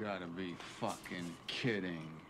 gotta be fucking kidding.